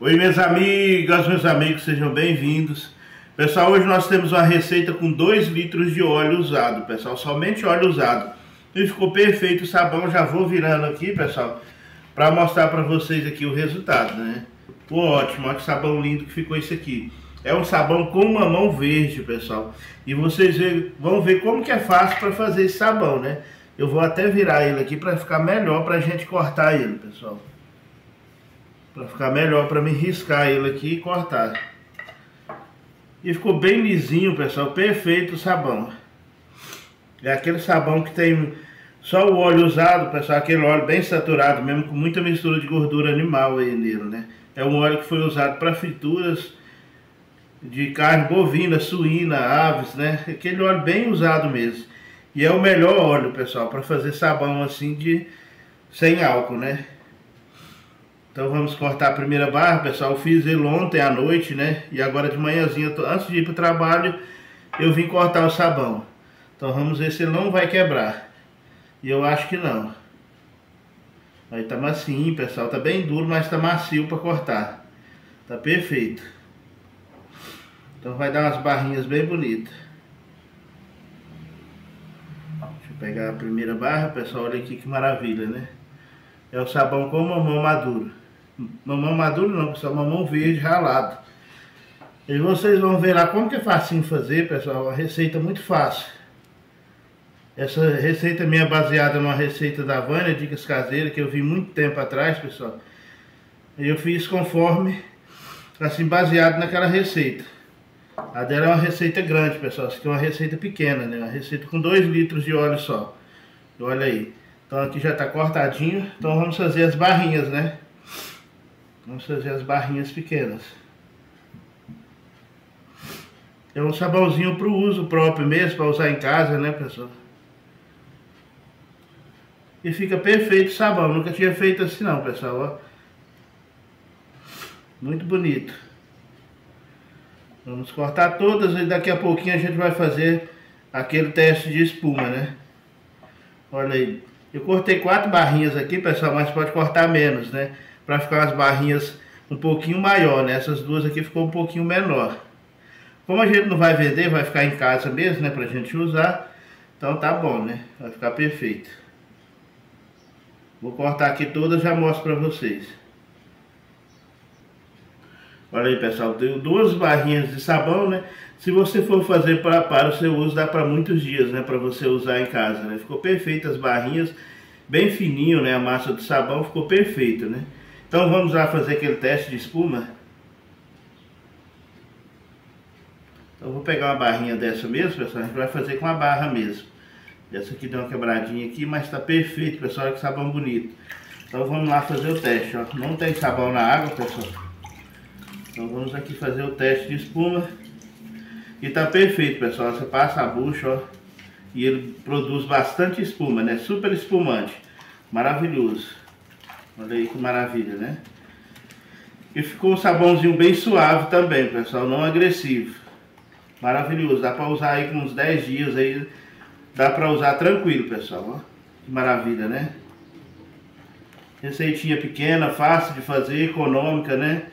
Oi, minhas amigas, meus amigos, sejam bem-vindos. Pessoal, hoje nós temos uma receita com 2 litros de óleo usado, pessoal, somente óleo usado. E ficou perfeito o sabão, já vou virando aqui, pessoal, para mostrar para vocês aqui o resultado, né? Ficou ótimo, olha que sabão lindo que ficou esse aqui. É um sabão com mamão verde, pessoal. E vocês vão ver como que é fácil para fazer esse sabão, né? Eu vou até virar ele aqui para ficar melhor para a gente cortar ele, pessoal. Para ficar melhor para me riscar ele aqui e cortar. E ficou bem lisinho, pessoal. Perfeito o sabão. É aquele sabão que tem só o óleo usado, pessoal. Aquele óleo bem saturado mesmo, com muita mistura de gordura animal aí nele, né? É um óleo que foi usado para frituras de carne bovina, suína, aves, né? Aquele óleo bem usado mesmo. E é o melhor óleo, pessoal, para fazer sabão assim de sem álcool, né? Então vamos cortar a primeira barra, pessoal. Eu fiz ele ontem à noite, né? E agora de manhãzinha, antes de ir para o trabalho, eu vim cortar o sabão. Então vamos ver se ele não vai quebrar. E eu acho que não. Aí tá macio, pessoal. Tá bem duro, mas tá macio para cortar. Tá perfeito. Então vai dar umas barrinhas bem bonitas. Deixa eu pegar a primeira barra, pessoal. Olha aqui que maravilha, né? É o sabão com mamão maduro. Mamão maduro não, pessoal, mamão verde ralado. E vocês vão ver lá como que é facinho fazer, pessoal, uma receita muito fácil. Essa receita minha é baseada numa receita da Vânia, Dicas Caseiras, que eu vi muito tempo atrás, pessoal. E eu fiz conforme, assim, baseado naquela receita. A dela é uma receita grande, pessoal. Essa aqui é uma receita pequena, né? Uma receita com 2 litros de óleo só. Olha aí. Então aqui já está cortadinho. Então vamos fazer as barrinhas, né? Vamos fazer as barrinhas pequenas. É um sabãozinho para o uso próprio mesmo, para usar em casa, né, pessoal? E fica perfeito o sabão. Nunca tinha feito assim não, pessoal, ó. Muito bonito. Vamos cortar todas e daqui a pouquinho a gente vai fazer aquele teste de espuma, né? Olha aí. Eu cortei quatro barrinhas aqui, pessoal, mas pode cortar menos, né? para ficar as barrinhas um pouquinho maior, né? Essas duas aqui ficou um pouquinho menor. Como a gente não vai vender, vai ficar em casa mesmo, né? Pra gente usar. Então tá bom, né? Vai ficar perfeito. Vou cortar aqui todas e já mostro pra vocês. Olha aí, pessoal. Deu duas barrinhas de sabão, né? Se você for fazer para, para o seu uso, dá para muitos dias, né? Para você usar em casa, né? Ficou perfeito as barrinhas. Bem fininho, né? A massa do sabão ficou perfeito, né? Então vamos lá fazer aquele teste de espuma. Então vou pegar uma barrinha dessa mesmo, pessoal. A gente vai fazer com a barra mesmo. Essa aqui deu uma quebradinha aqui, mas está perfeito, pessoal. Olha que sabão bonito. Então vamos lá fazer o teste, ó. Não tem sabão na água, pessoal. Então vamos aqui fazer o teste de espuma. E tá perfeito, pessoal. Você passa a bucha, ó. E ele produz bastante espuma, né? Super espumante. Maravilhoso. Olha aí que maravilha, né? E ficou um sabãozinho bem suave também, pessoal, não agressivo. Maravilhoso, dá para usar aí com uns 10 dias aí, dá para usar tranquilo, pessoal, ó. Que maravilha, né? Receitinha pequena, fácil de fazer, econômica, né?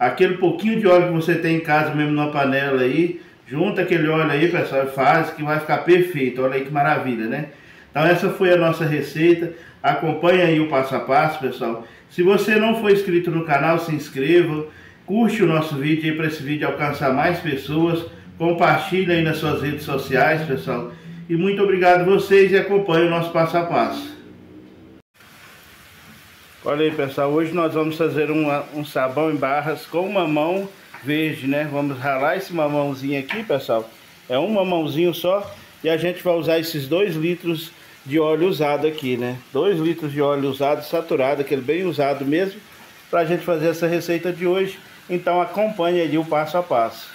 Aquele pouquinho de óleo que você tem em casa mesmo numa panela aí, junta aquele óleo aí, pessoal, faz que vai ficar perfeito. Olha aí que maravilha, né? Então essa foi a nossa receita. Acompanhe aí o passo a passo, pessoal. Se você não for inscrito no canal, se inscreva. Curte o nosso vídeo aí para esse vídeo alcançar mais pessoas. Compartilhe aí nas suas redes sociais, pessoal. E muito obrigado a vocês e acompanhe o nosso passo a passo. Olha aí, pessoal. Hoje nós vamos fazer uma, um sabão em barras com mamão verde, né? Vamos ralar esse mamãozinho aqui, pessoal. É um mamãozinho só. E a gente vai usar esses dois litros de óleo usado aqui, né? 2 litros de óleo usado, saturado, aquele bem usado mesmo, para a gente fazer essa receita de hoje. Então acompanhe aí o passo a passo.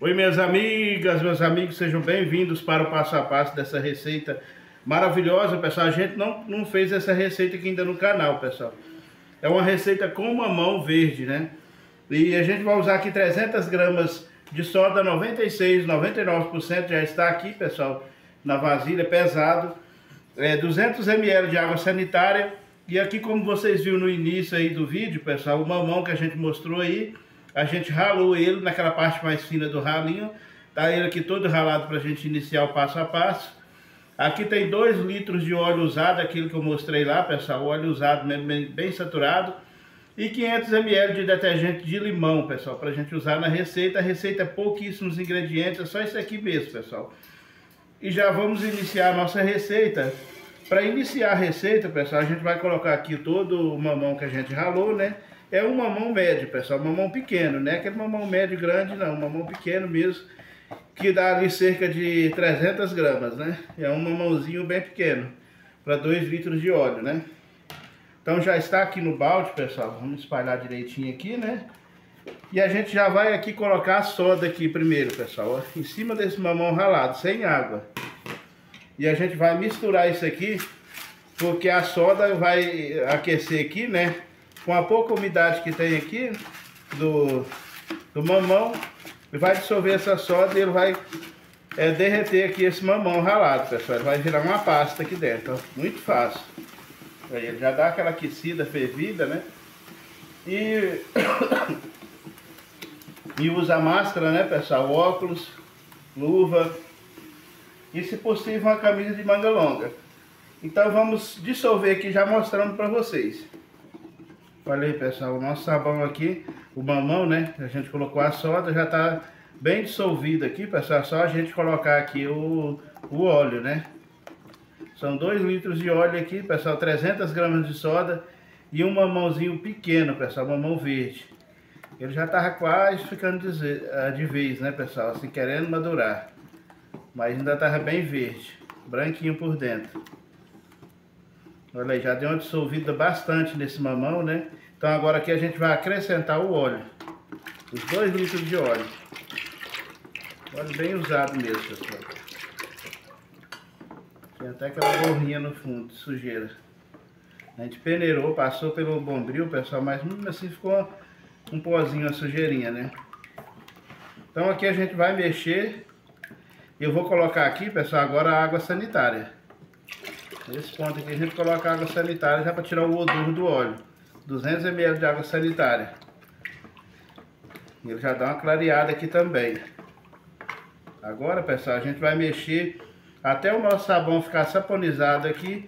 Oi minhas amigas, meus amigos, sejam bem-vindos para o passo a passo dessa receita maravilhosa, pessoal. A gente não, não fez essa receita aqui ainda no canal, pessoal. É uma receita com mamão verde, né? E a gente vai usar aqui 300 gramas de soda 96, 99% já está aqui, pessoal na vasilha pesado, é, 200 ml de água sanitária E aqui, como vocês viram no início aí do vídeo, pessoal, o mamão que a gente mostrou aí, a gente ralou ele naquela parte mais fina do ralinho. Tá ele aqui todo ralado para a gente iniciar o passo a passo. Aqui tem 2 litros de óleo usado, aquilo que eu mostrei lá, pessoal, óleo usado bem, bem saturado. E 500 ml de detergente de limão, pessoal, para a gente usar na receita. A receita é pouquíssimos ingredientes, é só isso aqui mesmo, pessoal. E já vamos iniciar a nossa receita para iniciar a receita, pessoal, a gente vai colocar aqui todo o mamão que a gente ralou, né? É um mamão médio, pessoal, mamão pequeno, né? Aquele mamão médio grande não, mamão pequeno mesmo, que dá ali cerca de 300 gramas, né? É um mamãozinho bem pequeno, para 2 litros de óleo, né? Então já está aqui no balde, pessoal, vamos espalhar direitinho aqui, né? E a gente já vai aqui colocar a soda aqui primeiro, pessoal, ó, em cima desse mamão ralado, sem água. E a gente vai misturar isso aqui, porque a soda vai aquecer aqui, né? Com a pouca umidade que tem aqui do, do mamão, vai dissolver essa soda e ele vai é, derreter aqui esse mamão ralado, pessoal. Ele vai virar uma pasta aqui dentro, ó. muito fácil. Aí ele já dá aquela aquecida, fervida, né? E, e usa máscara, né, pessoal? Óculos, luva, e se possível uma camisa de manga longa. Então vamos dissolver aqui já mostrando para vocês. Olha aí pessoal, o nosso sabão aqui, o mamão né, a gente colocou a soda, já está bem dissolvido aqui pessoal, é só a gente colocar aqui o, o óleo né. São 2 litros de óleo aqui pessoal, 300 gramas de soda e um mamãozinho pequeno pessoal, mamão verde. Ele já estava quase ficando de, de vez né pessoal, assim querendo madurar. Mas ainda estava bem verde, branquinho por dentro. Olha aí, já deu uma dissolvida bastante nesse mamão, né? Então agora aqui a gente vai acrescentar o óleo. Os dois litros de óleo. Óleo bem usado mesmo, pessoal. Tem até aquela borrinha no fundo de sujeira. A gente peneirou, passou pelo bombril, pessoal, mas mesmo assim ficou um pozinho, uma sujeirinha, né? Então aqui a gente vai mexer eu vou colocar aqui, pessoal, agora a água sanitária. Nesse ponto aqui a gente coloca água sanitária já para tirar o odor do óleo. 200 ml de água sanitária. Ele já dá uma clareada aqui também. Agora, pessoal, a gente vai mexer até o nosso sabão ficar saponizado aqui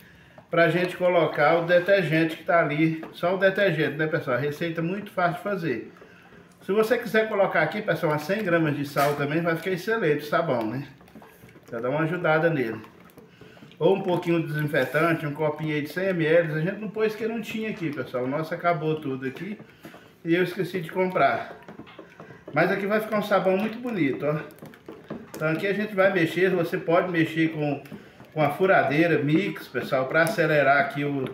para a gente colocar o detergente que está ali. Só o detergente, né, pessoal? Receita muito fácil de fazer. Se você quiser colocar aqui, pessoal, umas 100 gramas de sal também, vai ficar excelente o sabão, né? Já dá uma ajudada nele. Ou um pouquinho de desinfetante, um copinho aí de 100 ml. A gente não pôs que não tinha aqui, pessoal. O nosso acabou tudo aqui. E eu esqueci de comprar. Mas aqui vai ficar um sabão muito bonito, ó. Então aqui a gente vai mexer, você pode mexer com, com a furadeira mix, pessoal, para acelerar aqui o,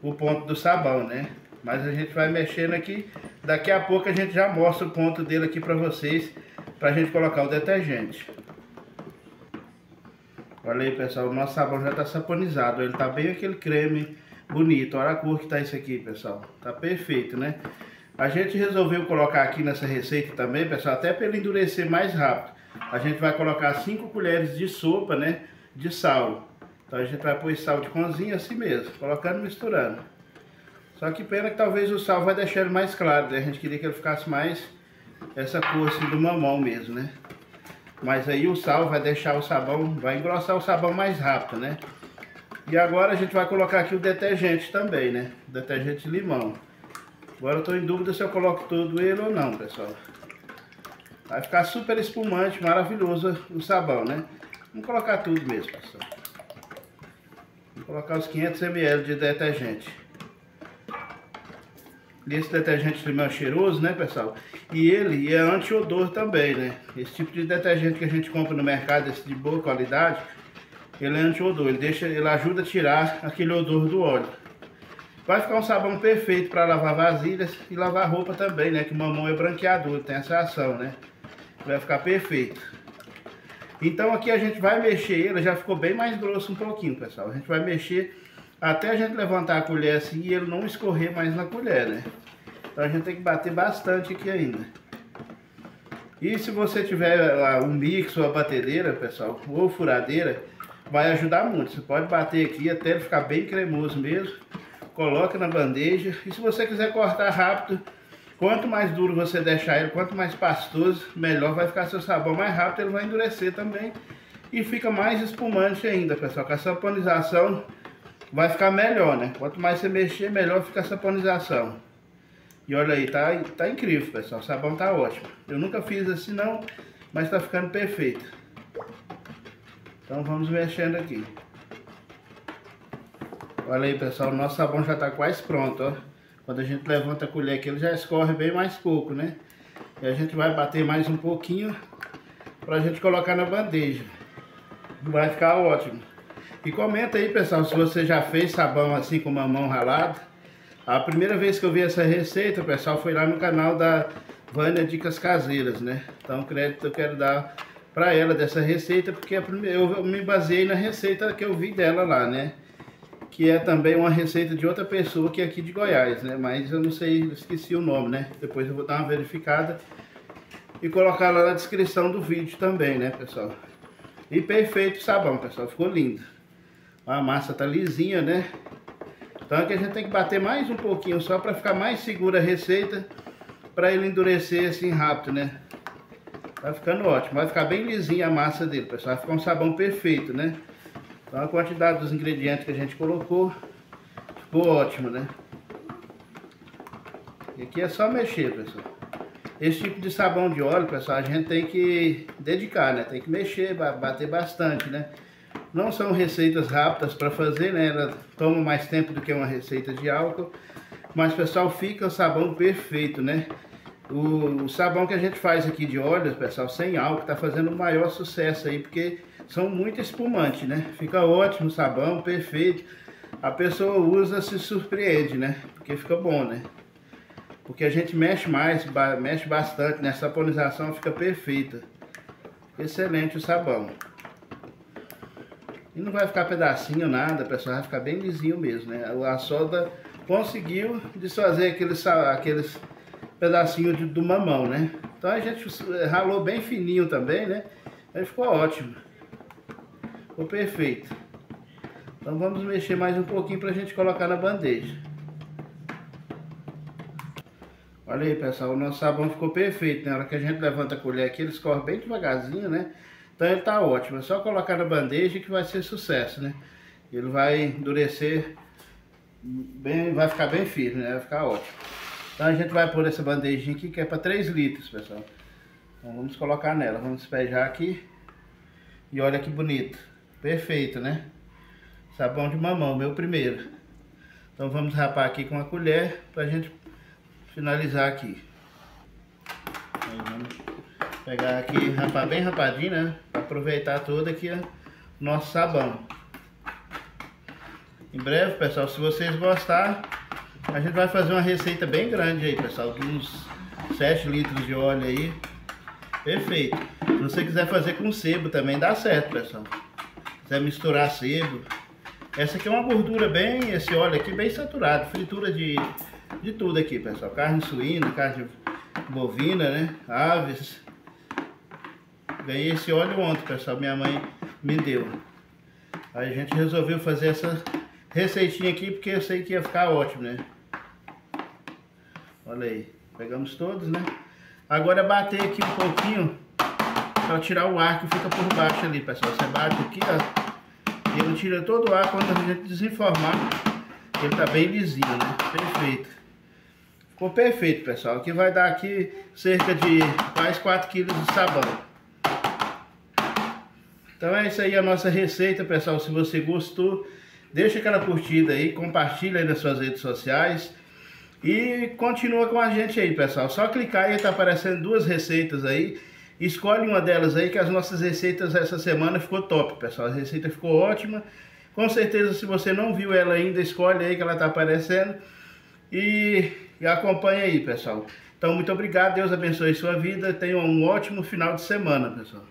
o ponto do sabão, né? Mas a gente vai mexendo aqui. Daqui a pouco a gente já mostra o ponto dele aqui para vocês. Para a gente colocar o detergente. Olha aí pessoal, o nosso sabão já está saponizado. Ele está bem aquele creme bonito. Olha a cor que está isso aqui pessoal. Tá perfeito né? A gente resolveu colocar aqui nessa receita também pessoal. Até para ele endurecer mais rápido. A gente vai colocar 5 colheres de sopa né? De sal. Então a gente vai pôr sal de cozinha assim mesmo. Colocando e misturando. Só que pena que talvez o sal vai deixar ele mais claro, né? A gente queria que ele ficasse mais essa cor assim do mamão mesmo, né? Mas aí o sal vai deixar o sabão, vai engrossar o sabão mais rápido, né? E agora a gente vai colocar aqui o detergente também, né? Detergente de limão. Agora eu estou em dúvida se eu coloco todo ele ou não, pessoal. Vai ficar super espumante, maravilhoso o sabão, né? Vamos colocar tudo mesmo, pessoal. Vamos colocar os 500 ml de detergente desse detergente limão cheiroso, né, pessoal? E ele é anti-odor também, né? Esse tipo de detergente que a gente compra no mercado, esse de boa qualidade, ele é anti-odor, ele deixa, ele ajuda a tirar aquele odor do óleo. Vai ficar um sabão perfeito para lavar vasilhas e lavar roupa também, né? Que o mamão é branqueador, tem essa ação, né? Vai ficar perfeito. Então aqui a gente vai mexer ele, já ficou bem mais grosso um pouquinho, pessoal. A gente vai mexer até a gente levantar a colher assim e ele não escorrer mais na colher, né? Então a gente tem que bater bastante aqui ainda. E se você tiver um mix ou a batedeira, pessoal, ou furadeira, vai ajudar muito. Você pode bater aqui até ele ficar bem cremoso mesmo. coloca na bandeja. E se você quiser cortar rápido, quanto mais duro você deixar ele, quanto mais pastoso, melhor vai ficar seu sabão. Mais rápido ele vai endurecer também. E fica mais espumante ainda, pessoal. Com a saponização vai ficar melhor, né? Quanto mais você mexer, melhor fica a saponização. E olha aí, tá, tá incrível, pessoal. O sabão tá ótimo. Eu nunca fiz assim não, mas tá ficando perfeito. Então vamos mexendo aqui. Olha aí, pessoal, o nosso sabão já tá quase pronto, ó. Quando a gente levanta a colher aqui, ele já escorre bem mais pouco, né? E a gente vai bater mais um pouquinho pra gente colocar na bandeja. Vai ficar ótimo. E comenta aí, pessoal, se você já fez sabão assim com mamão ralado. A primeira vez que eu vi essa receita, pessoal, foi lá no canal da Vânia Dicas Caseiras, né? Então, crédito eu quero dar para ela dessa receita, porque eu me baseei na receita que eu vi dela lá, né? Que é também uma receita de outra pessoa que é aqui de Goiás, né? Mas eu não sei, esqueci o nome, né? Depois eu vou dar uma verificada e colocar lá na descrição do vídeo também, né, pessoal? E perfeito sabão, pessoal, ficou lindo. A massa tá lisinha, né? Então aqui a gente tem que bater mais um pouquinho só para ficar mais segura a receita, para ele endurecer assim rápido, né? Vai ficando ótimo, vai ficar bem lisinha a massa dele, pessoal. Vai ficar um sabão perfeito, né? Então a quantidade dos ingredientes que a gente colocou ficou ótimo, né? E aqui é só mexer, pessoal. Esse tipo de sabão de óleo, pessoal, a gente tem que dedicar, né? Tem que mexer, bater bastante, né? Não são receitas rápidas para fazer, né? Ela toma mais tempo do que uma receita de álcool. Mas, pessoal, fica o sabão perfeito, né? O, o sabão que a gente faz aqui de óleo, pessoal, sem álcool, tá fazendo o maior sucesso aí, porque são muito espumantes, né? Fica ótimo o sabão, perfeito. A pessoa usa, se surpreende, né? Porque fica bom, né? Porque a gente mexe mais, mexe bastante, né? A saponização fica perfeita. Excelente o sabão. E não vai ficar pedacinho, nada, pessoal, vai ficar bem lisinho mesmo, né? A solda conseguiu desfazer aqueles, aqueles pedacinhos de, do mamão, né? Então a gente ralou bem fininho também, né? Aí ficou ótimo. Ficou perfeito. Então vamos mexer mais um pouquinho pra gente colocar na bandeja. Olha aí, pessoal, o nosso sabão ficou perfeito. Né? Na hora que a gente levanta a colher aqui, ele escorre bem devagarzinho, né? Então ele tá ótimo, é só colocar na bandeja que vai ser sucesso, né? Ele vai endurecer bem, vai ficar bem firme, né? Vai ficar ótimo. Então a gente vai pôr essa bandejinha aqui que é para 3 litros, pessoal. Então vamos colocar nela, vamos despejar aqui. E olha que bonito, perfeito, né? Sabão de mamão, meu primeiro. Então vamos rapar aqui com a colher pra gente finalizar aqui. Aí vamos Pegar aqui, rapar bem rapadinho, né? Pra aproveitar todo aqui o nosso sabão. Em breve, pessoal, se vocês gostar, a gente vai fazer uma receita bem grande aí, pessoal. De uns 7 litros de óleo aí. Perfeito. Se você quiser fazer com sebo também dá certo, pessoal. Se quiser misturar sebo. Essa aqui é uma gordura bem, esse óleo aqui bem saturado. Fritura de, de tudo aqui, pessoal. Carne suína, carne bovina, né? Aves. Ganhei esse óleo ontem, pessoal. Minha mãe me deu. Aí a gente resolveu fazer essa receitinha aqui porque eu sei que ia ficar ótimo, né? Olha aí. Pegamos todos, né? Agora bater aqui um pouquinho para tirar o ar que fica por baixo ali, pessoal. Você bate aqui, ó. Ele tira todo o ar quando a gente desenformar. Ele tá bem lisinho, né? Perfeito. Ficou perfeito, pessoal. Aqui vai dar aqui cerca de quase 4 kg de sabão. Então é isso aí a nossa receita, pessoal. Se você gostou, deixa aquela curtida aí, compartilha aí nas suas redes sociais. E continua com a gente aí, pessoal. Só clicar aí, tá aparecendo duas receitas aí. Escolhe uma delas aí, que as nossas receitas essa semana ficou top, pessoal. A receita ficou ótima. Com certeza, se você não viu ela ainda, escolhe aí que ela tá aparecendo. E, e acompanha aí, pessoal. Então, muito obrigado. Deus abençoe sua vida. Tenha um ótimo final de semana, pessoal.